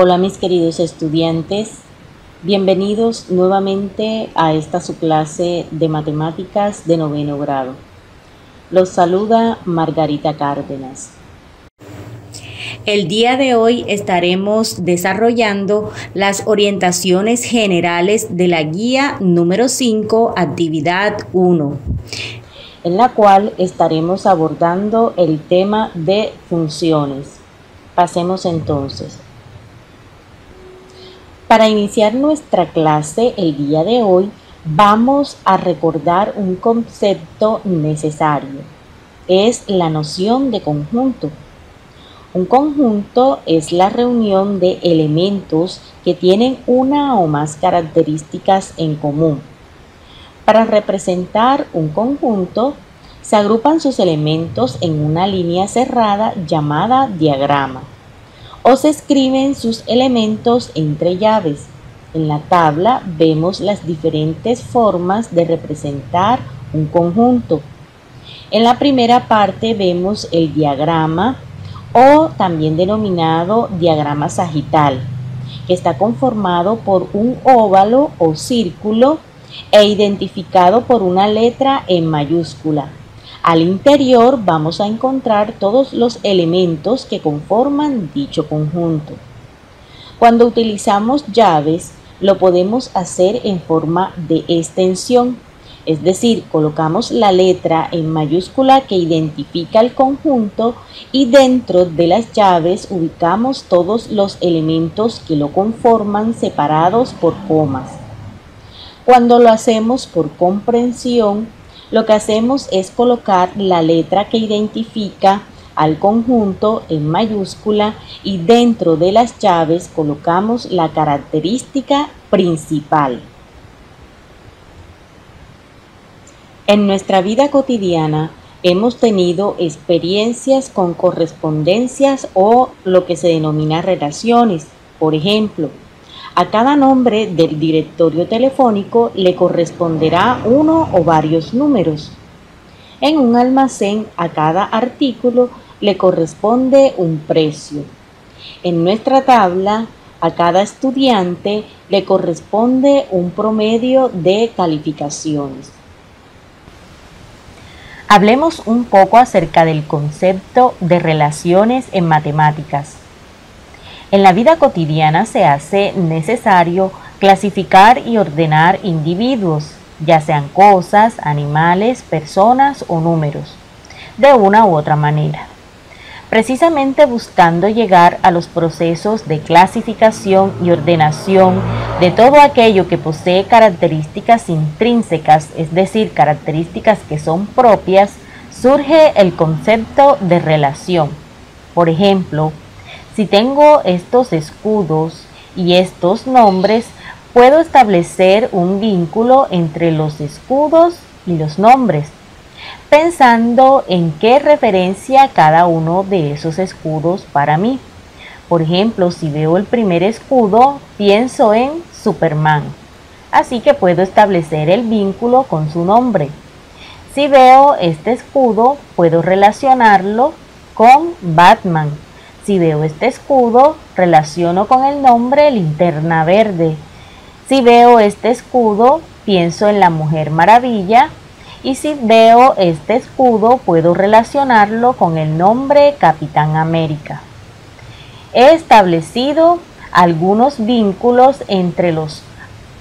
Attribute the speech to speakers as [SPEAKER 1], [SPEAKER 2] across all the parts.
[SPEAKER 1] Hola mis queridos estudiantes, bienvenidos nuevamente a esta su clase de matemáticas de noveno grado. Los saluda Margarita Cárdenas.
[SPEAKER 2] El día de hoy estaremos desarrollando las orientaciones generales de la guía número 5, actividad 1, en la cual estaremos abordando el tema de funciones. Pasemos entonces. Para iniciar nuestra clase el día de hoy, vamos a recordar un concepto necesario. Es la noción de conjunto. Un conjunto es la reunión de elementos que tienen una o más características en común. Para representar un conjunto, se agrupan sus elementos en una línea cerrada llamada diagrama o se escriben sus elementos entre llaves. En la tabla vemos las diferentes formas de representar un conjunto. En la primera parte vemos el diagrama o también denominado diagrama sagital, que está conformado por un óvalo o círculo e identificado por una letra en mayúscula. Al interior vamos a encontrar todos los elementos que conforman dicho conjunto. Cuando utilizamos llaves, lo podemos hacer en forma de extensión, es decir, colocamos la letra en mayúscula que identifica el conjunto y dentro de las llaves ubicamos todos los elementos que lo conforman separados por comas. Cuando lo hacemos por comprensión, lo que hacemos es colocar la letra que identifica al conjunto en mayúscula y dentro de las llaves colocamos la característica principal. En nuestra vida cotidiana hemos tenido experiencias con correspondencias o lo que se denomina relaciones. Por ejemplo, a cada nombre del directorio telefónico le corresponderá uno o varios números. En un almacén a cada artículo le corresponde un precio. En nuestra tabla a cada estudiante le corresponde un promedio de calificaciones. Hablemos un poco acerca del concepto de relaciones en matemáticas. En la vida cotidiana se hace necesario clasificar y ordenar individuos, ya sean cosas, animales, personas o números, de una u otra manera. Precisamente buscando llegar a los procesos de clasificación y ordenación de todo aquello que posee características intrínsecas, es decir, características que son propias, surge el concepto de relación. Por ejemplo, si tengo estos escudos y estos nombres, puedo establecer un vínculo entre los escudos y los nombres, pensando en qué referencia cada uno de esos escudos para mí. Por ejemplo, si veo el primer escudo, pienso en Superman. Así que puedo establecer el vínculo con su nombre. Si veo este escudo, puedo relacionarlo con Batman si veo este escudo, relaciono con el nombre linterna verde. Si veo este escudo, pienso en la Mujer Maravilla. Y si veo este escudo, puedo relacionarlo con el nombre Capitán América. He establecido algunos vínculos entre los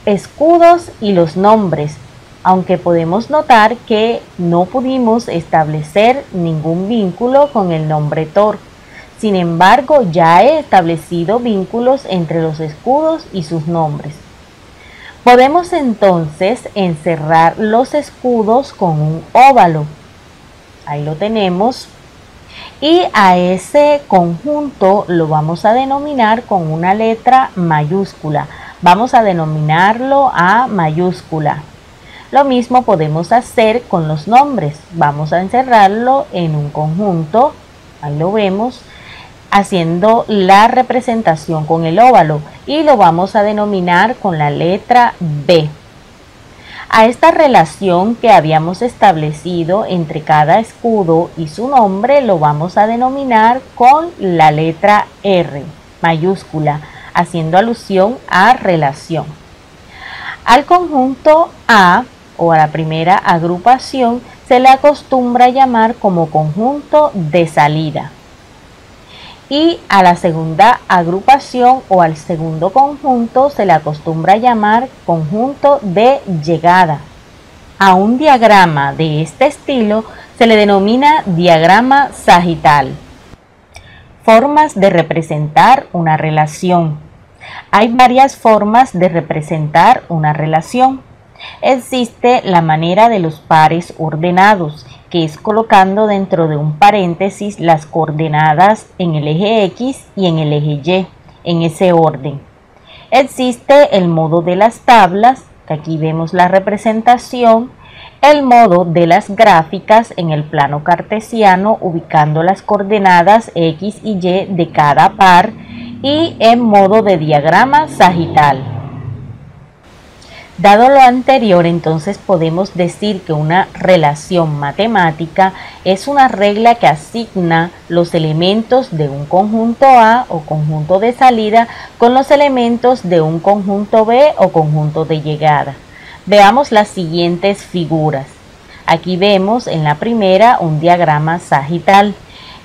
[SPEAKER 2] escudos y los nombres, aunque podemos notar que no pudimos establecer ningún vínculo con el nombre Thor. Sin embargo, ya he establecido vínculos entre los escudos y sus nombres. Podemos entonces encerrar los escudos con un óvalo. Ahí lo tenemos. Y a ese conjunto lo vamos a denominar con una letra mayúscula. Vamos a denominarlo A mayúscula. Lo mismo podemos hacer con los nombres. Vamos a encerrarlo en un conjunto. Ahí lo vemos haciendo la representación con el óvalo y lo vamos a denominar con la letra B. A esta relación que habíamos establecido entre cada escudo y su nombre lo vamos a denominar con la letra R mayúscula. haciendo alusión a relación. Al conjunto A o a la primera agrupación se le acostumbra llamar como conjunto de salida. Y a la segunda agrupación o al segundo conjunto se le acostumbra llamar conjunto de llegada. A un diagrama de este estilo se le denomina diagrama sagital. Formas de representar una relación. Hay varias formas de representar una relación. Existe la manera de los pares ordenados, que es colocando dentro de un paréntesis las coordenadas en el eje X y en el eje Y, en ese orden. Existe el modo de las tablas, que aquí vemos la representación, el modo de las gráficas en el plano cartesiano ubicando las coordenadas X y Y de cada par y en modo de diagrama sagital. Dado lo anterior, entonces podemos decir que una relación matemática es una regla que asigna los elementos de un conjunto A o conjunto de salida con los elementos de un conjunto B o conjunto de llegada. Veamos las siguientes figuras. Aquí vemos en la primera un diagrama sagital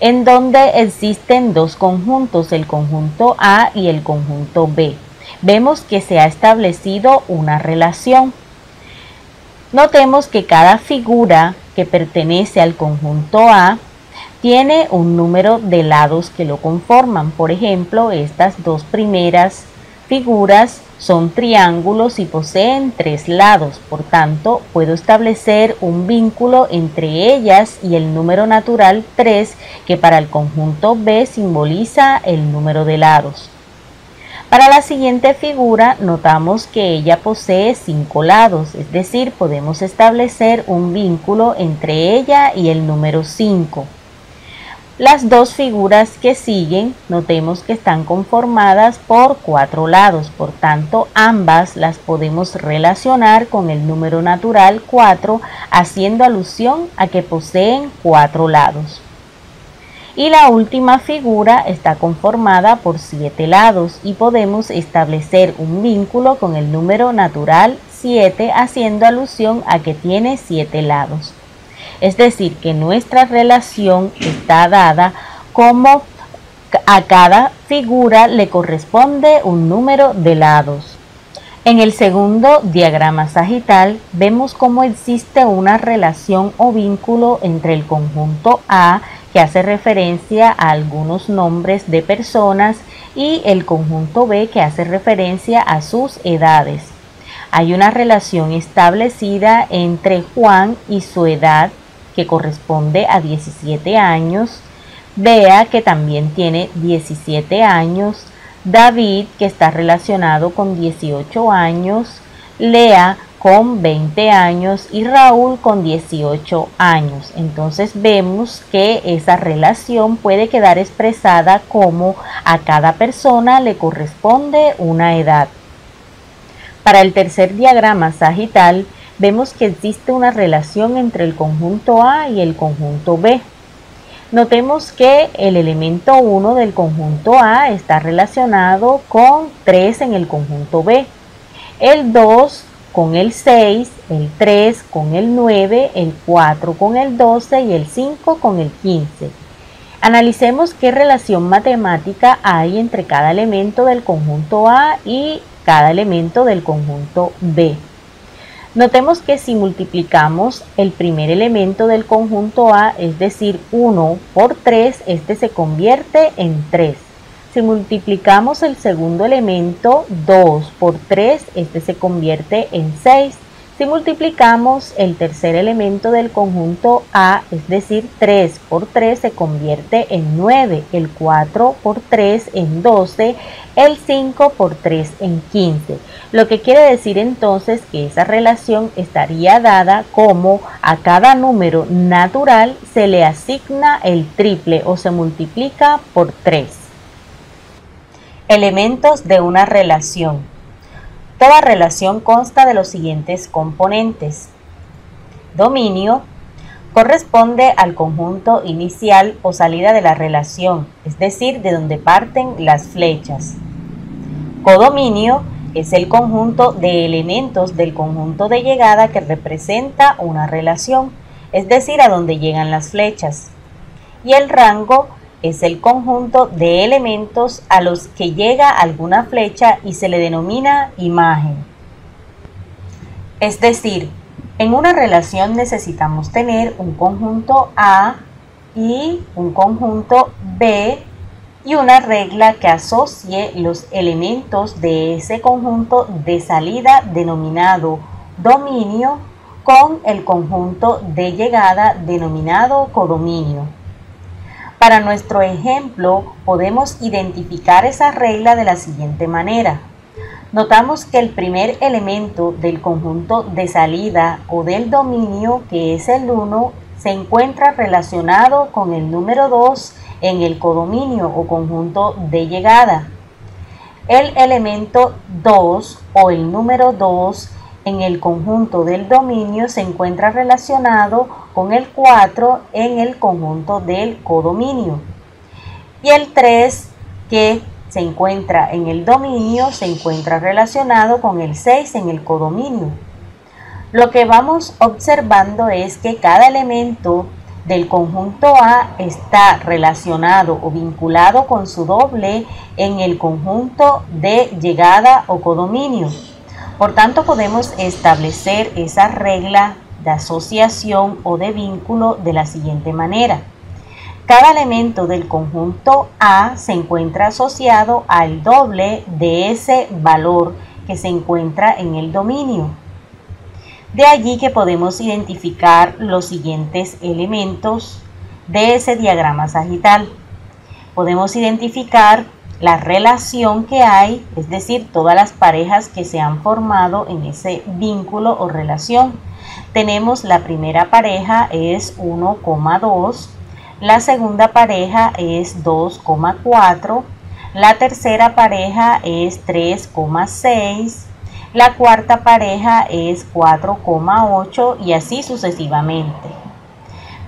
[SPEAKER 2] en donde existen dos conjuntos, el conjunto A y el conjunto B vemos que se ha establecido una relación. Notemos que cada figura que pertenece al conjunto A tiene un número de lados que lo conforman. Por ejemplo, estas dos primeras figuras son triángulos y poseen tres lados. Por tanto, puedo establecer un vínculo entre ellas y el número natural 3 que para el conjunto B simboliza el número de lados. Para la siguiente figura notamos que ella posee cinco lados, es decir, podemos establecer un vínculo entre ella y el número 5. Las dos figuras que siguen, notemos que están conformadas por cuatro lados, por tanto ambas las podemos relacionar con el número natural 4, haciendo alusión a que poseen cuatro lados y la última figura está conformada por siete lados y podemos establecer un vínculo con el número natural 7 haciendo alusión a que tiene siete lados. Es decir, que nuestra relación está dada como a cada figura le corresponde un número de lados. En el segundo diagrama sagital vemos cómo existe una relación o vínculo entre el conjunto A que hace referencia a algunos nombres de personas y el conjunto B que hace referencia a sus edades. Hay una relación establecida entre Juan y su edad que corresponde a 17 años, Bea que también tiene 17 años, David que está relacionado con 18 años, Lea con 20 años y Raúl con 18 años. Entonces vemos que esa relación puede quedar expresada como a cada persona le corresponde una edad. Para el tercer diagrama sagital vemos que existe una relación entre el conjunto A y el conjunto B. Notemos que el elemento 1 del conjunto A está relacionado con 3 en el conjunto B. El 2 con el 6, el 3 con el 9, el 4 con el 12 y el 5 con el 15. Analicemos qué relación matemática hay entre cada elemento del conjunto A y cada elemento del conjunto B. Notemos que si multiplicamos el primer elemento del conjunto A, es decir, 1 por 3, este se convierte en 3. Si multiplicamos el segundo elemento 2 por 3, este se convierte en 6. Si multiplicamos el tercer elemento del conjunto A, es decir, 3 por 3 se convierte en 9, el 4 por 3 en 12, el 5 por 3 en 15. Lo que quiere decir entonces que esa relación estaría dada como a cada número natural se le asigna el triple o se multiplica por 3. Elementos de una relación. Toda relación consta de los siguientes componentes. Dominio corresponde al conjunto inicial o salida de la relación, es decir, de donde parten las flechas. Codominio es el conjunto de elementos del conjunto de llegada que representa una relación, es decir, a donde llegan las flechas. Y el rango es el conjunto de elementos a los que llega alguna flecha y se le denomina imagen. Es decir, en una relación necesitamos tener un conjunto A y un conjunto B y una regla que asocie los elementos de ese conjunto de salida denominado dominio con el conjunto de llegada denominado codominio. Para nuestro ejemplo podemos identificar esa regla de la siguiente manera. Notamos que el primer elemento del conjunto de salida o del dominio, que es el 1, se encuentra relacionado con el número 2 en el codominio o conjunto de llegada. El elemento 2 o el número 2 en el conjunto del dominio se encuentra relacionado con el 4 en el conjunto del codominio. Y el 3 que se encuentra en el dominio se encuentra relacionado con el 6 en el codominio. Lo que vamos observando es que cada elemento del conjunto A está relacionado o vinculado con su doble en el conjunto de llegada o codominio. Por tanto, podemos establecer esa regla de asociación o de vínculo de la siguiente manera. Cada elemento del conjunto A se encuentra asociado al doble de ese valor que se encuentra en el dominio. De allí que podemos identificar los siguientes elementos de ese diagrama sagital. Podemos identificar la relación que hay, es decir, todas las parejas que se han formado en ese vínculo o relación. Tenemos la primera pareja es 1,2, la segunda pareja es 2,4, la tercera pareja es 3,6, la cuarta pareja es 4,8 y así sucesivamente.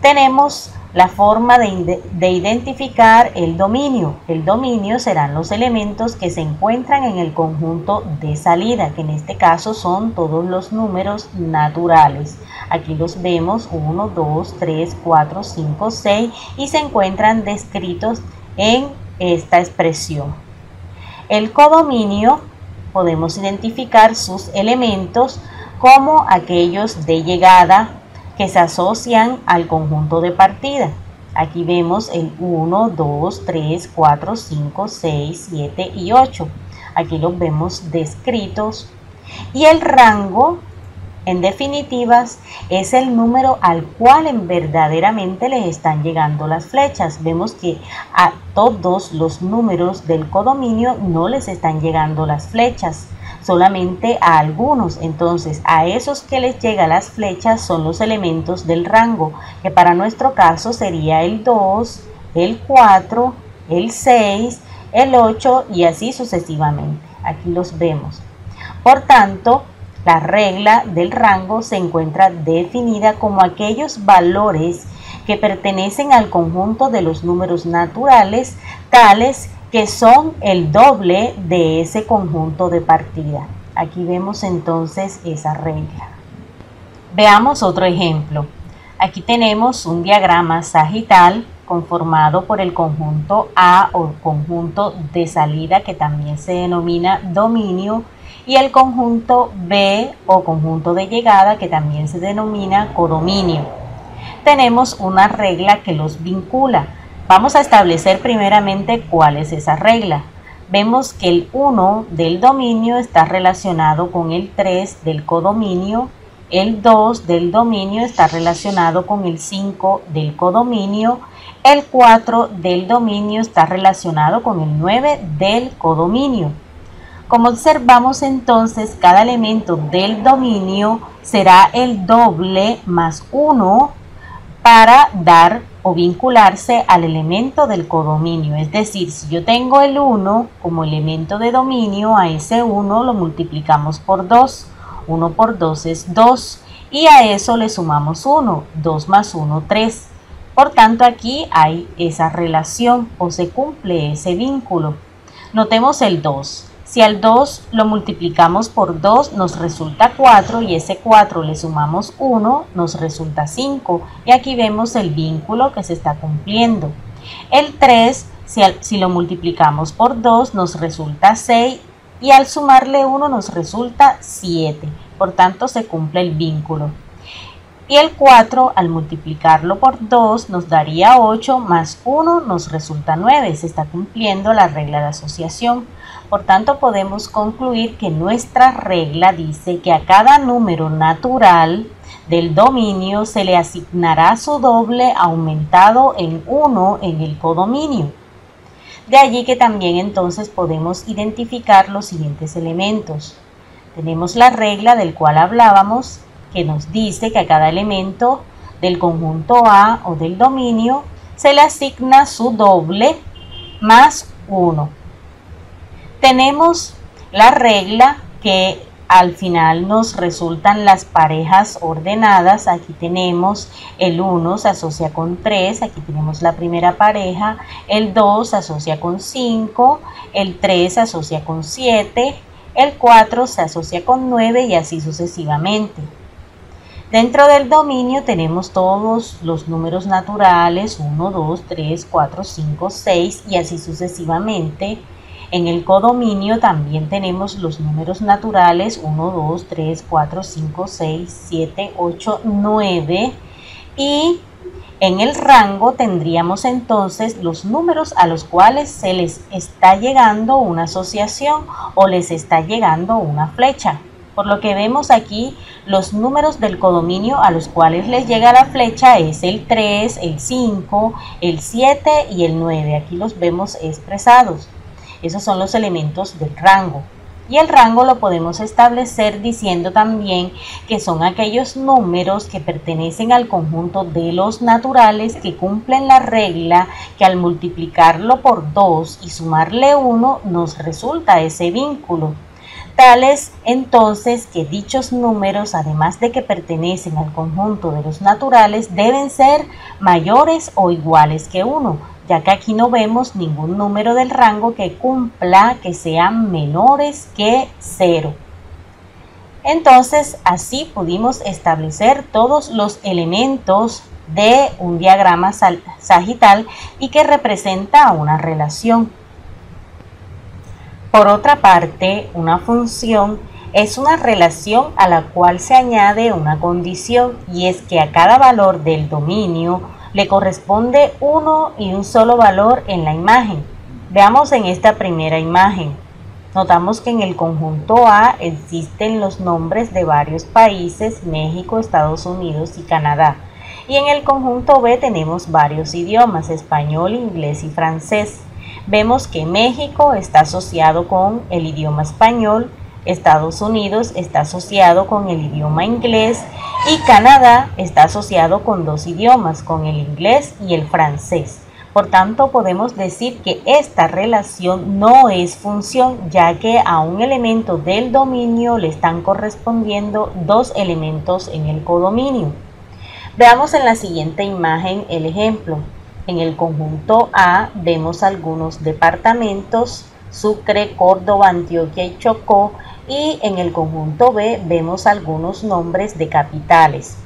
[SPEAKER 2] Tenemos la forma de, de, identificar el dominio. El dominio serán los elementos que se encuentran en el conjunto de salida, que en este caso son todos los números naturales. Aquí los vemos 1, 2, 3, 4, 5, 6 y se encuentran descritos en esta expresión. El codominio podemos identificar sus elementos como aquellos de llegada que se asocian al conjunto de partida. Aquí vemos el 1, 2, 3, 4, 5, 6, 7 y 8. Aquí los vemos descritos. Y el rango en definitivas, es el número al cual en verdaderamente les están llegando las flechas. Vemos que a todos los números del codominio no les están llegando las flechas, solamente a algunos. Entonces, a esos que les llegan las flechas son los elementos del rango, que para nuestro caso sería el 2, el 4, el 6, el 8 y así sucesivamente. Aquí los vemos. Por tanto, la regla del rango se encuentra definida como aquellos valores que pertenecen al conjunto de los números naturales, tales que son el doble de ese conjunto de partida. Aquí vemos entonces esa regla. Veamos otro ejemplo. Aquí tenemos un diagrama sagital conformado por el conjunto A o conjunto de salida que también se denomina dominio y el conjunto B o conjunto de llegada que también se denomina codominio. Tenemos una regla que los vincula. Vamos a establecer primeramente cuál es esa regla. Vemos que el 1 del dominio está relacionado con el 3 del codominio, el 2 del dominio está relacionado con el 5 del codominio, el 4 del dominio está relacionado con el 9 del codominio. Como observamos entonces, cada elemento del dominio será el doble más 1 para dar o vincularse al elemento del codominio. Es decir, si yo tengo el 1 como elemento de dominio, a ese 1 lo multiplicamos por 2. 1 por 2 es 2 y a eso le sumamos 1. 2 más 1, 3. Por tanto, aquí hay esa relación o se cumple ese vínculo. Notemos el 2.
[SPEAKER 1] Si al 2 lo multiplicamos por 2 nos resulta 4 y ese 4 le sumamos 1 nos resulta 5 y aquí vemos el vínculo que se está cumpliendo. El 3 si, si lo multiplicamos por 2 nos resulta 6 y al sumarle 1 nos resulta 7. Por tanto se cumple el vínculo. Y el 4 al multiplicarlo por 2 nos daría 8 más 1 nos resulta 9. Se está cumpliendo la regla de asociación. Por tanto, podemos concluir que nuestra regla dice que a cada número natural del dominio se le asignará su doble aumentado en 1 en el codominio. De allí que también entonces podemos identificar los siguientes elementos. Tenemos la regla del cual hablábamos, que nos dice que a cada elemento del conjunto A o del dominio se le asigna su doble más 1 tenemos la regla que al final nos resultan las parejas ordenadas. Aquí tenemos el 1 se asocia con 3, aquí tenemos la primera pareja, el 2 se asocia con 5, el 3 se asocia con 7, el 4 se asocia con 9 y así sucesivamente. Dentro del dominio tenemos todos los números naturales, 1, 2, 3, 4, 5, 6 y así sucesivamente. En el codominio también tenemos los números naturales 1, 2, 3, 4, 5, 6, 7, 8, 9 y en el rango tendríamos entonces los números a los cuales se les está llegando una asociación o les está llegando una flecha. Por lo que vemos aquí, los números del codominio a los cuales les llega la flecha es el 3, el 5, el 7 y el 9. Aquí los vemos expresados. Esos son los elementos del rango. Y el rango lo podemos establecer diciendo también que son aquellos números que pertenecen al conjunto de los naturales que cumplen la regla que al multiplicarlo por 2 y sumarle 1 nos resulta ese vínculo. Tales entonces que dichos números, además de que pertenecen al conjunto de los naturales, deben ser mayores o iguales que 1 ya que aquí no vemos ningún número del rango que cumpla que sean menores que 0. Entonces, así pudimos establecer todos los elementos de un diagrama sagital y que representa una relación. Por otra parte, una función es una relación a la cual se añade una condición y es que a cada valor del dominio le corresponde uno y un solo valor en la imagen. Veamos en esta primera imagen. Notamos que en el conjunto A existen los nombres de varios países, México, Estados Unidos y Canadá. Y en el conjunto B tenemos varios idiomas, español, inglés y francés. Vemos que México está asociado con el idioma español, Estados Unidos está asociado con el idioma inglés y Canadá está asociado con dos idiomas, con el inglés y el francés. Por tanto, podemos decir que esta relación no es función, ya que a un elemento del dominio le están correspondiendo dos elementos en el codominio. Veamos en la siguiente imagen el ejemplo. En el conjunto A vemos algunos departamentos, Sucre, Córdoba, Antioquia y Chocó, y en el conjunto B vemos algunos nombres de capitales.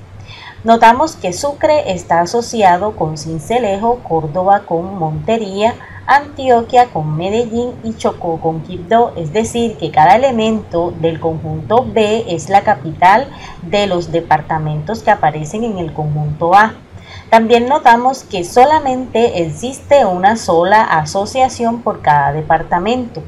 [SPEAKER 1] Notamos que Sucre está asociado con Cincelejo, Córdoba con Montería, Antioquia con Medellín y Chocó con Quibdó, es decir, que cada elemento del conjunto B es la capital de los departamentos que aparecen en el conjunto A. También notamos que solamente existe una sola asociación por cada departamento.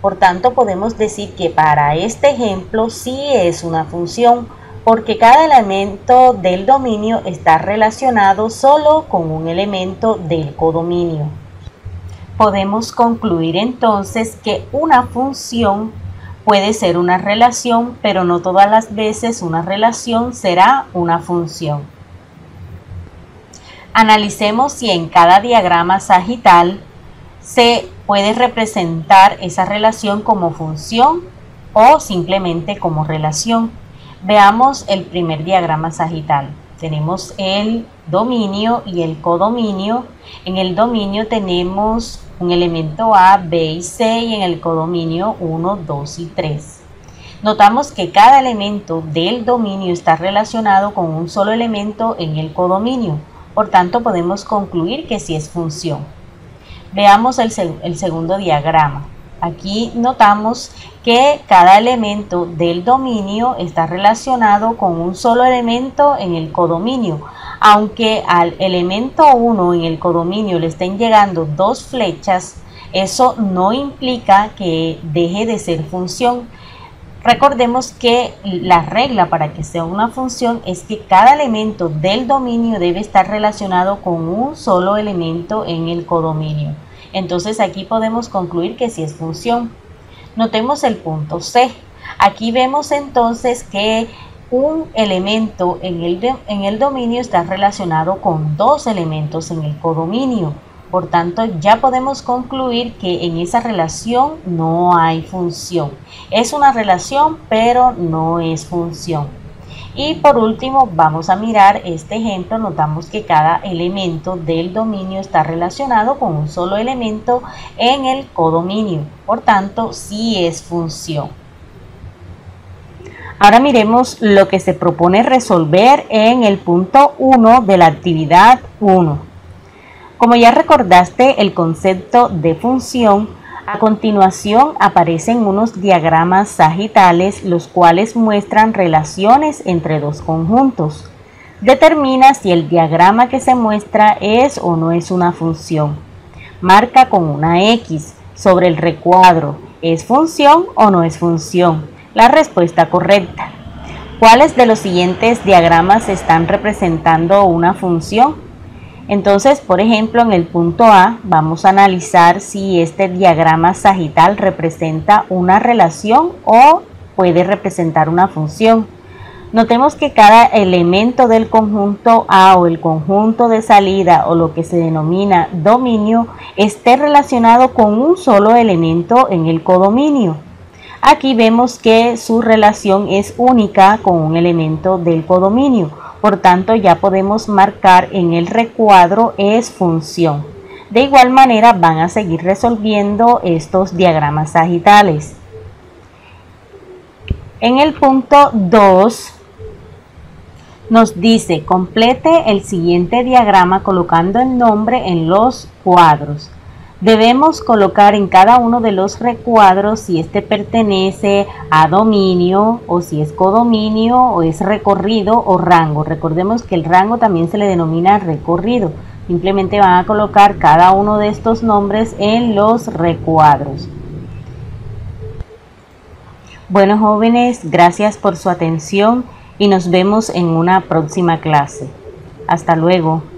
[SPEAKER 1] Por tanto, podemos decir que para este ejemplo sí es una función, porque cada elemento del dominio está relacionado solo con un elemento del codominio. Podemos concluir entonces que una función puede ser una relación, pero no todas las veces una relación será una función. Analicemos si en cada diagrama sagital se puede representar esa relación como función o simplemente como relación. Veamos el primer diagrama sagital.
[SPEAKER 2] tenemos el dominio y el codominio. En el dominio tenemos un elemento A, B y C y en el codominio 1, 2 y 3. Notamos que cada elemento del dominio está relacionado con un solo elemento en el codominio. Por tanto, podemos concluir que sí es función. Veamos el, el segundo diagrama. Aquí notamos que cada elemento del dominio está relacionado con un solo elemento en el codominio. Aunque al elemento 1 en el codominio le estén llegando dos flechas, eso no implica que deje de ser función. Recordemos que la regla para que sea una función es que cada elemento del dominio debe estar relacionado con un solo elemento en el codominio. Entonces aquí podemos concluir que sí es función. Notemos el punto C. Aquí vemos entonces que un elemento en el, en el dominio está relacionado con dos elementos en el codominio. Por tanto, ya podemos concluir que en esa relación no hay función. Es una relación, pero no es función. Y por último, vamos a mirar este ejemplo. Notamos que cada elemento del dominio está relacionado con un solo elemento en el codominio. Por tanto, sí es función. Ahora miremos lo que se propone resolver en el punto 1 de la actividad 1. Como ya recordaste el concepto de función, a continuación aparecen unos diagramas sagitales los cuales muestran relaciones entre dos conjuntos. Determina si el diagrama que se muestra es o no es una función. Marca con una X sobre el recuadro. ¿Es función o no es función? La respuesta correcta. ¿Cuáles de los siguientes diagramas están representando una función? Entonces, por ejemplo, en el punto A vamos a analizar si este diagrama sagital representa una relación o puede representar una función. Notemos que cada elemento del conjunto A o el conjunto de salida o lo que se denomina dominio esté relacionado con un solo elemento en el codominio. Aquí vemos que su relación es única con un elemento del codominio por tanto, ya podemos marcar en el recuadro es función. De igual manera van a seguir resolviendo estos diagramas sagitales. En el punto 2 nos dice complete el siguiente diagrama colocando el nombre en los cuadros. Debemos colocar en cada uno de los recuadros si este pertenece a dominio o si es codominio o es recorrido o rango. Recordemos que el rango también se le denomina recorrido. Simplemente van a colocar cada uno de estos nombres en los recuadros. Bueno jóvenes, gracias por su atención y nos vemos en una próxima clase. Hasta luego.